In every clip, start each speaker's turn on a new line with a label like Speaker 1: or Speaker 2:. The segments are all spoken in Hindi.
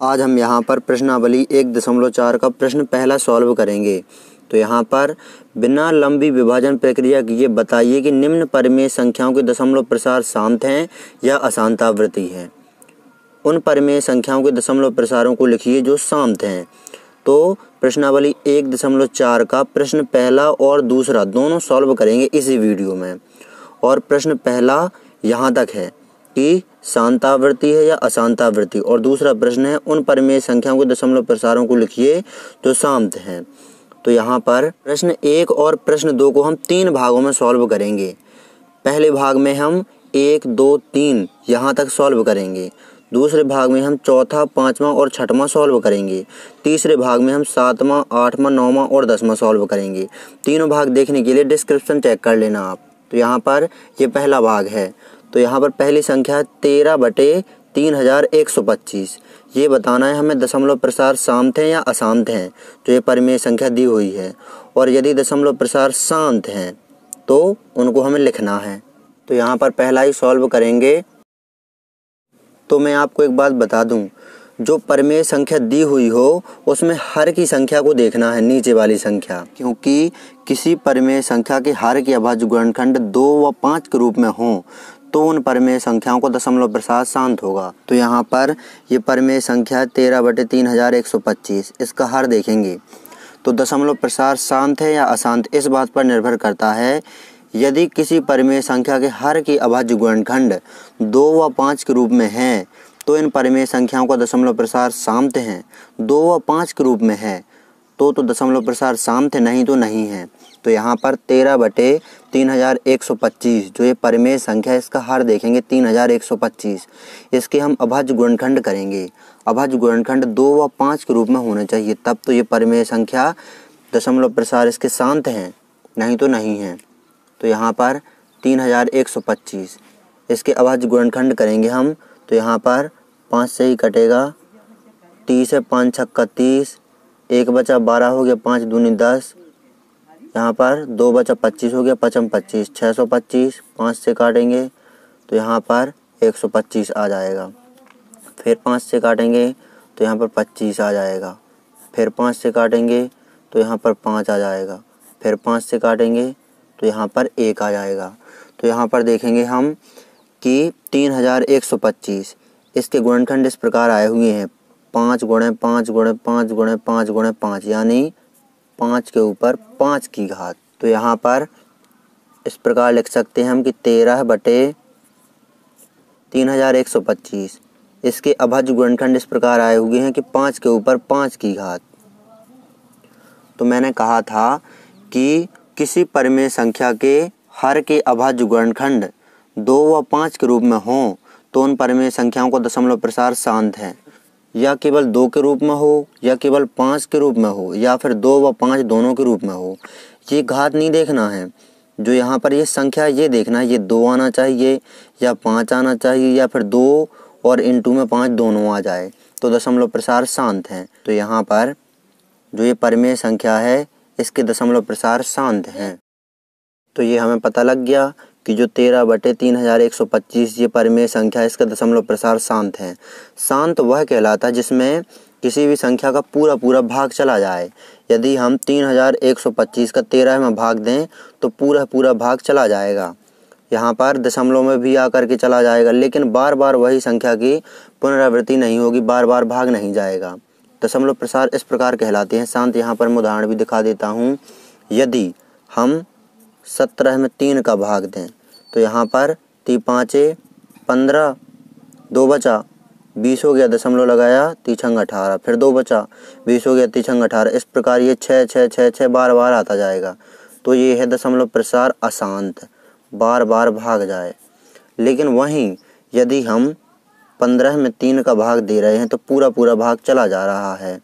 Speaker 1: आज हम यहाँ पर प्रश्नावली एक दशमलव चार का प्रश्न पहला सॉल्व करेंगे। तो यहाँ पर बिना लंबी विभाजन प्रक्रिया किए बताइए कि निम्न परिमेय संख्याओं के दशमलव प्रसार शांत हैं या अशांतावृत्ति हैं। उन परिमेय संख्याओं के दशमलव प्रसारों को लिखिए जो शांत हैं। तो प्रश्नावली एक दशमलव चार का प्रश्न पहला और दूसरा दोनों सॉल्व करेंगे इसी वीडियो में। और प्रश्न पहला यहाँ तक है। कि शांतावृत्ति है या अशांतावृत्ति? और दूसरा प्रश्न है, उन परिमेय संख्याओं के दशमलव प्रसारों को लिखिए जो शांत हैं। तो यहाँ पर प्रश्न एक और प्रश्न दो को हम तीन भागों में सॉल्व करेंगे। पहले भाग में हम एक, दो, तीन यहाँ तक सॉल्व करेंगे। दूसरे भाग में हम चौथा, पाँचवा और छठवां सॉल्व करेंगे। तीसरे भाग में हम सातवां, आठवां, नौवां और दसवां सॉल्व करेंगे। तीनों भाग देखने के लिए डिस्क्रिप्शन चेक कर लेना आप। तो यहाँ पर ये पहला भाग है। तो यहाँ पर पहली संख्या है तेरह बटे तीन हज़ार एक सौ पच्चीस। ये बताना है हमें दशमलव प्रसार शांत हैं या अशांत हैं तो ये परिमेय संख्या दी हुई है। और यदि दशमलव प्रसार शांत हैं तो उनको हमें लिखना है। तो यहाँ पर पहला ही सॉल्व करेंगे। तो मैं आपको एक बात बता दूँ, जो परमेय संख्या दी हुई हो, उसमें हर की संख्या को देखना है, नीचे वाली संख्या। क्योंकि किसी परमेय संख्या के हर के अभाज्य गुणनखंड दो व पाँच के रूप में हों तो उन परमेय संख्याओं को दशमलव प्रसाद शांत होगा। तो यहाँ पर ये परमेय संख्या तेरह बटे तीन हज़ार एक सौ पच्चीस, इसका हर देखेंगे। तो दशमलव प्रसार शांत है या अशांत, इस बात पर निर्भर करता है, यदि किसी परमेय संख्या के हर की अभाज्य गुणनखंड दो व पाँच के रूप में है तो इन परमेय संख्याओं का दशमलव प्रसार शांत हैं। दो व पाँच के रूप में है तो तो दशमलव प्रसार शांत नहीं तो नहीं है। तो यहाँ पर तेरह बटे तीन हज़ार एक सौ पच्चीस, जो ये परिमेय संख्या है, इसका हर देखेंगे तीन हज़ार एक सौ पच्चीस। इसके हम अभाज्य गुणनखंड करेंगे। अभाज्य गुणनखंड दो व पाँच के रूप में होने चाहिए, तब तो ये परिमेय संख्या दशमलव प्रसार इसके शांत हैं, नहीं तो नहीं है। तो यहाँ पर तीन हज़ार एक सौ पच्चीस। इसके अभाज्य गुणनखंड करेंगे हम तो यहाँ पर पाँच से ही कटेगा, तीस है पाँच छक्का तीस, एक बचा बारह हो गया पाँच दूनी दस यहाँ पर दो बचा पच्चीस हो गया, पचम पच्चीस छः सौ पच्चीस, पाँच से काटेंगे तो यहाँ पर एक सौ पच्चीस आ जाएगा। फिर पाँच से काटेंगे तो यहाँ पर पच्चीस आ जाएगा। फिर पाँच से काटेंगे तो यहाँ पर पाँच आ जाएगा। फिर पाँच से काटेंगे तो यहाँ पर एक आ जाएगा। तो यहाँ पर देखेंगे हम कि तीन हज़ार एक सौ पच्चीस, इसके गुणनखंड इस प्रकार आए हुए हैं। पाँच गुणे पाँच गुणे पाँच गुणे पाँच गुणे पाँच, यानी पाँच के ऊपर पाँच की घात। तो यहाँ पर इस प्रकार लिख सकते हैं हम कि तेरह बटे तीन हज़ार एक सौ पच्चीस। इसके अभज गुणनखंड इस प्रकार आए हुए हैं कि पाँच के ऊपर पाँच की घात। तो मैंने कहा था कि किसी परिमेय संख्या के हर के अभाज्य गुणनखंड दो व पाँच के रूप में हों तो उन परिमेय संख्याओं को दशमलव प्रसार शांत है। या केवल दो के रूप में हो, या केवल पाँच के रूप में हो, या फिर दो व पाँच दोनों के रूप में हो, ये घात नहीं देखना है। जो यहाँ पर ये संख्या ये देखना है, ये दो आना चाहिए, या पाँच आना चाहिए, या फिर दो और इंटू में पाँच दोनों आ जाए तो दशमलव प्रसार शांत हैं। तो यहाँ पर जो ये परमेय संख्या है, इसके दशमलव प्रसार शांत हैं। तो ये हमें पता लग गया कि जो तेरह बटे तीन हज़ार एक सौ पच्चीस, ये परिमेय संख्या इसका दशमलव प्रसार शांत है। शांत वह कहलाता है जिसमें किसी भी संख्या का पूरा पूरा भाग चला जाए। यदि हम तीन हज़ार एक सौ पच्चीस का तेरह में भाग दें तो पूरा पूरा भाग चला जाएगा। यहाँ पर दशमलव में भी आकर के चला जाएगा, लेकिन बार बार वही संख्या की पुनरावृत्ति नहीं होगी बार बार भाग नहीं जाएगा। दशमलव प्रसार इस प्रकार कहलाते हैं। शांत यहाँ पर मैं उदाहरण भी दिखा देता हूँ। यदि हम सत्रह में तीन का भाग दें। तो यहाँ पर ती पाँचे, पंद्रह, दो बचा, बीस हो गया दशमलव लगाया तीछंग अठारह, फिर दो बचा, बीस हो गया तीछंग अठारह। इस प्रकार ये छः छः छः छः बार बार आता जाएगा। तो ये है दशमलव प्रसार अशांत, बार बार भाग जाए। लेकिन वहीं यदि हम पंद्रह में तीन का भाग दे रहे हैं तो पूरा पूरा भाग चला जा रहा है।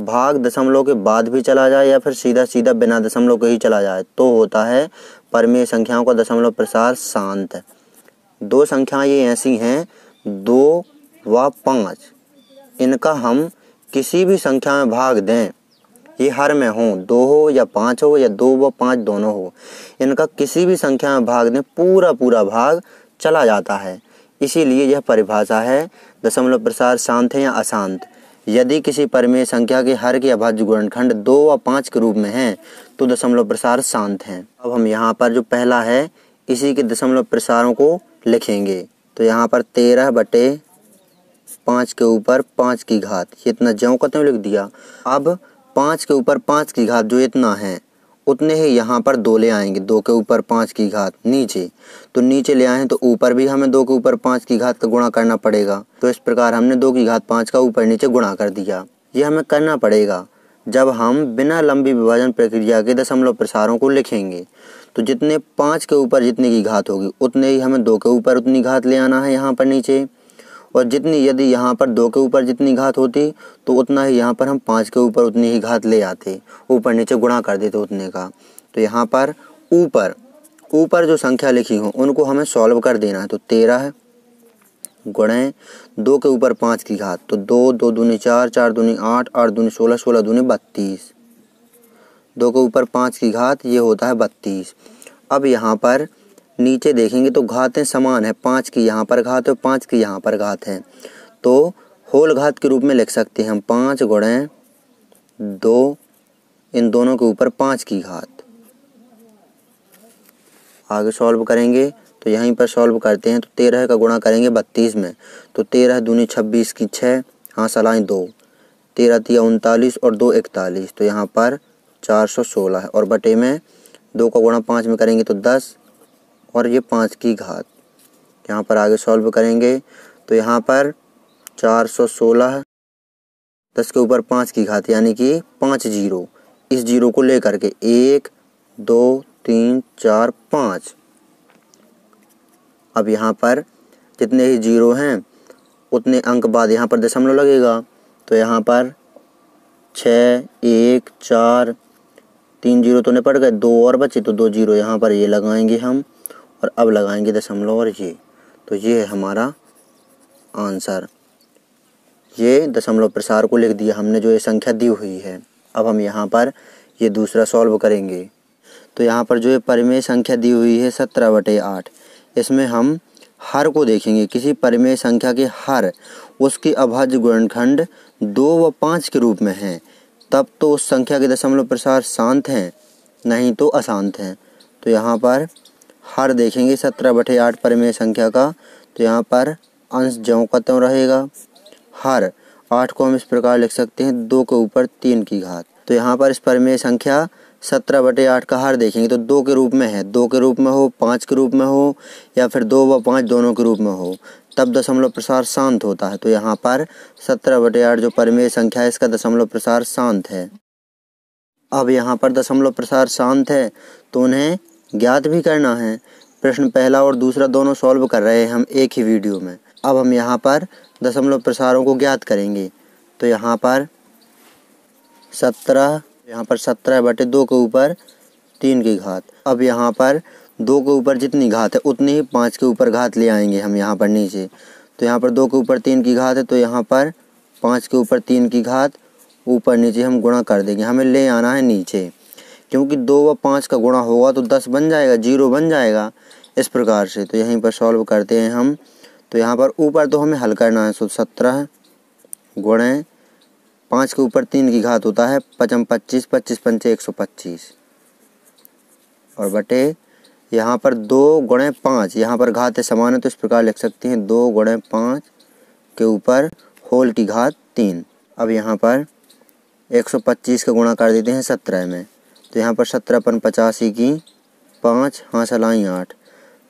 Speaker 1: भाग दशमलव के बाद भी चला जाए या फिर सीधा सीधा बिना दशमलव के ही चला जाए तो होता है परमेय संख्याओं का दशमलव प्रसार शांत दो संख्याएँ ये ऐसी हैं, दो व पाँच। इनका हम किसी भी संख्या में भाग दें, ये हर में हो, दो हो या पाँच हो या दो व पाँच दोनों हो, इनका किसी भी संख्या में भाग दें पूरा पूरा भाग चला जाता है। इसीलिए यह परिभाषा है, दशमलव प्रसार शांत है या अशांत। यदि किसी परमेय संख्या के हर के अभाज्य गुणनखंड दो व पाँच के रूप में है तो दशमलव प्रसार शांत हैं। अब हम यहाँ पर जो पहला है, इसी के दशमलव प्रसारों को लिखेंगे। तो यहाँ पर तेरह बटे पाँच के ऊपर पाँच की घात इतना ज्यों का लिख दिया। अब पाँच के ऊपर पाँच की घात जो इतना है उतने ही यहाँ पर दो ले आएँगे, दो के ऊपर पाँच की घात नीचे। तो नीचे ले आए तो ऊपर भी हमें दो के ऊपर पाँच की घात का गुणा करना पड़ेगा। तो इस प्रकार हमने दो की घात पाँच का ऊपर नीचे गुणा कर दिया। ये हमें करना पड़ेगा जब हम बिना लंबी विभाजन प्रक्रिया के दशमलव प्रसारों को लिखेंगे। तो जितने पाँच के ऊपर जितने की घात होगी, उतने ही हमें दो के ऊपर उतनी घात ले आना है यहाँ पर नीचे। और जितनी यदि यहाँ पर दो के ऊपर जितनी घात होती तो उतना ही यहाँ पर हम पाँच के ऊपर उतनी ही घात ले आते। ऊपर नीचे गुणा कर देते उतने का। तो यहाँ पर ऊपर ऊपर जो संख्या लिखी हो, उनको हमें सॉल्व कर देना है। तो तेरह गुणे दो के ऊपर पाँच की घात। तो दो दो दूनी चार चार दूनी आठ आठ दूनी सोलह सोलह दूनी बत्तीस। दो के ऊपर पाँच की घात, ये होता है बत्तीस। अब यहाँ पर नीचे देखेंगे तो घातें समान है। पाँच की यहाँ पर घात है पाँच की यहाँ पर घात है। तो होल घात के रूप में लिख सकते हैं हम। पाँच गुणे दो, इन दोनों के ऊपर पाँच की घात। आगे सॉल्व करेंगे तो यहीं पर सॉल्व करते हैं तो तेरह का गुणा करेंगे बत्तीस में। तो तेरह दूनी छब्बीस की छः हाँ सलाएँ दो। तेरह तिया उनतालीस और दो इकतालीस तो यहाँ पर चार सौ सोलह है। और बटे में दो का गुणा पाँच में करेंगे तो दस और ये पाँच की घात। यहाँ पर आगे सॉल्व करेंगे तो यहाँ पर चार सौ सोलह, दस के ऊपर पाँच की घात, यानी कि पाँच ज़ीरो। इस ज़ीरो को लेकर के एक, दो, तीन, चार, पाँच। अब यहाँ पर जितने ही ज़ीरो हैं, उतने अंक बाद यहाँ पर दशमलव लगेगा। तो यहाँ पर छः एक, चार, तीन ज़ीरो तो निपट गए, दो और बचे तो दो ज़ीरो यहाँ पर ये लगाएँगे हम। और अब लगाएँगे दशमलव और ये। तो ये है हमारा आंसर। ये दशमलव प्रसार को लिख दिया हमने, जो ये संख्या दी हुई है। अब हम यहाँ पर ये दूसरा सॉल्व करेंगे। तो यहाँ पर जो ये परिमेय संख्या दी हुई है सत्रह बटे आठ, इसमें हम हर को देखेंगे। किसी परिमेय संख्या के हर, उसके अभाज्य गुणनखंड दो व पाँच के रूप में हैं। तब तो उस संख्या के दशमलव प्रसार शांत हैं, नहीं तो अशांत हैं। तो यहाँ पर हर देखेंगे सत्रह बटे आठ परिमेय संख्या का तो यहाँ पर अंश ज्यों का त्यों रहेगा। हर आठ को हम इस प्रकार लिख सकते हैं, दो के ऊपर तीन की घात। तो यहाँ पर इस परिमेय संख्या सत्रह बटे आठ का हर देखेंगे तो दो के रूप में है। दो के रूप में हो, पाँच के रूप में हो, या फिर दो व पाँच दोनों के रूप में हो, तब दशमलव प्रसार शांत होता है। तो यहाँ पर सत्रह बटे आठ जो परिमेय संख्या है, इसका दशमलव प्रसार शांत है। अब यहाँ पर दशमलव प्रसार शांत है तो उन्हें ज्ञात भी करना है। प्रश्न पहला और दूसरा दोनों सॉल्व कर रहे हैं हम एक ही वीडियो में। अब हम यहाँ पर दशमलव प्रसारों को ज्ञात करेंगे। तो यहाँ पर सत्रह, यहाँ पर सत्रह बटे दो के ऊपर तीन की घात। अब यहाँ पर दो के ऊपर जितनी घात है, उतनी ही पाँच के ऊपर घात ले आएँगे हम यहाँ पर नीचे। तो यहाँ पर दो के ऊपर तीन की घात है तो यहाँ पर पाँच के ऊपर तीन की घात, ऊपर नीचे हम गुणा कर देंगे। हमें ले आना है नीचे। क्योंकि दो व पाँच का गुणा होगा तो दस बन जाएगा, ज़ीरो बन जाएगा। इस प्रकार से तो यहीं पर सॉल्व करते हैं हम। तो यहाँ पर ऊपर तो हमें हल करना है, सो सत्रह गुणे पाँच के ऊपर तीन की घात होता है, पचम पच्चीस पच्चीस पंचे एक सौ पच्चीस। और बटे यहाँ पर दो गुणे पाँच, यहाँ पर घात समान है तो इस प्रकार लिख सकते हैं, दो गुणे पाँच के ऊपर होल की घात तीन। अब यहाँ पर एक सौ पच्चीस का गुणा कर देते हैं सत्रह में। तो यहाँ पर सत्रह पन पचासी की पाँच हाँ सलाई आठ।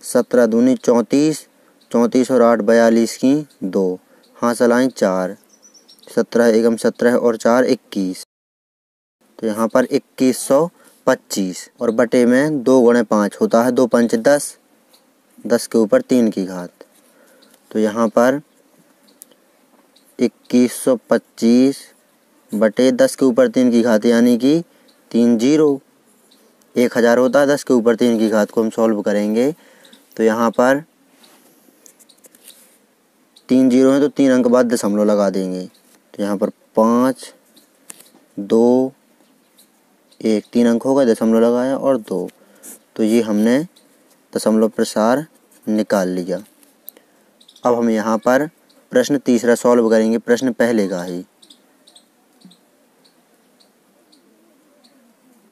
Speaker 1: सत्रह दूनी चौंतीस चौंतीस और आठ बयालीस की दो हाँ सलाई चार। सत्रह एकम सत्रह और चार इक्कीस। तो यहाँ पर इक्कीस सौ पच्चीस और बटे में दो गुणे पाँच होता है दो पंच दस दस के ऊपर तीन की घात। तो यहाँ पर इक्कीस सौ पच्चीस बटे दस के ऊपर तीन की घात, यानी कि तीन ज़ीरो। एक हज़ार होता है दस के ऊपर तीन की घात को हम सॉल्व करेंगे। तो यहाँ पर तीन ज़ीरो हैं तो तीन अंक बाद दशमलव लगा देंगे। तो यहाँ पर पाँच, दो, एक, तीन अंक होगा दशमलव लगाया और दो। तो ये हमने दशमलव प्रसार निकाल लिया। अब हम यहाँ पर प्रश्न तीसरा सॉल्व करेंगे, प्रश्न पहले का ही।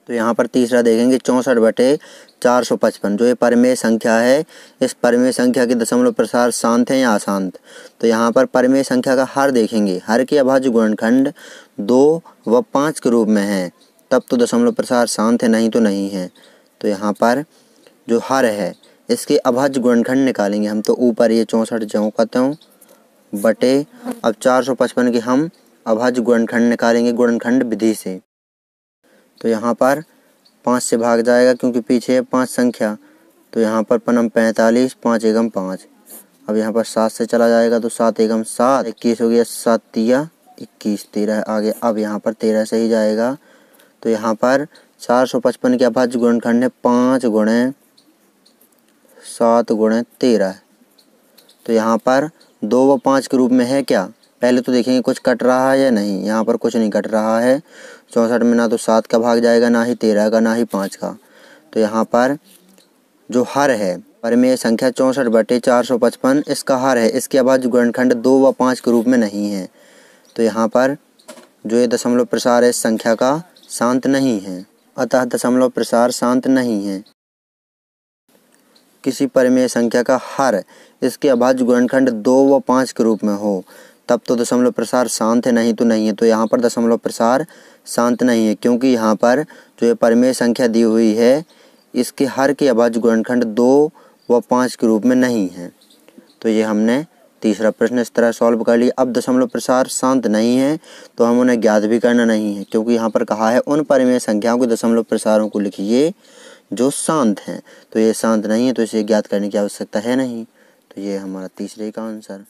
Speaker 1: तो यहाँ पर तीसरा देखेंगे, चौंसठ बटे चार सौ पचपन। जो ये परमेय संख्या है, इस परमेय संख्या के दशमलव प्रसार शांत है या अशांत? तो यहाँ पर परमेय संख्या का हर देखेंगे। हर के अभाज्य गुणनखंड दो व पाँच के रूप में है। तब तो दशमलव प्रसार शांत है, नहीं तो नहीं है। तो यहाँ पर जो हर है, इसके अभाज्य गुणनखंड निकालेंगे हम। तो ऊपर ये चौंसठ जो कहते हूँ बटे, अब चार सौ पचपन के हम अभाज्य गुणनखंड निकालेंगे, गुणनखंड विधि से। तो यहाँ पर पाँच से भाग जाएगा क्योंकि पीछे है पाँच संख्या। तो यहाँ पर पनम पैंतालीस, पाँच एकम पाँच। अब यहाँ पर सात से चला जाएगा तो सात एकम सात। इक्कीस हो गया सात तिया, इक्कीस तेरह। आगे अब यहाँ पर तेरह से ही जाएगा। तो यहाँ पर चार सौ पचपन के अभाज्य गुणनखंड है, पाँच गुणे सात गुणे तेरह। तो यहाँ पर दो व पाँच के रूप में है क्या? पहले तो देखेंगे कुछ कट रहा है या नहीं। यहाँ पर कुछ नहीं कट रहा है। चौंसठ में ना तो सात का भाग जाएगा, ना ही तेरह का, ना ही पाँच का। तो यहाँ पर जो हर है परमेय संख्या चौंसठ बटे चार सौ पचपन, इसका हर है। इसके बाद जो गुणनखंड दो व पाँच के रूप में नहीं है। तो यहाँ पर जो ये दशमलव प्रसार है, इस संख्या का शांत नहीं है। अतः दशमलव प्रसार शांत नहीं है। किसी परिमेय संख्या का हर, इसके अभाज्य गुणनखंड दो व पाँच के रूप में हो तब तो दशमलव प्रसार शांत है, नहीं तो नहीं है। तो यहाँ पर दशमलव प्रसार शांत नहीं है, क्योंकि यहाँ पर जो ये परिमेय संख्या दी हुई है, इसके हर के अभाज्य गुणनखंड दो व पाँच के रूप में नहीं है। तो ये हमने तीसरा प्रश्न इस तरह सॉल्व कर लिया। अब दशमलव प्रसार शांत नहीं है तो हम उन्हें ज्ञात भी करना नहीं है, क्योंकि यहाँ पर कहा है, उन परिमेय संख्याओं के दशमलव प्रसारों को लिखिए जो शांत हैं। तो ये शांत नहीं है तो इसे ज्ञात करने की आवश्यकता है नहीं। तो ये हमारा तीसरे का आंसर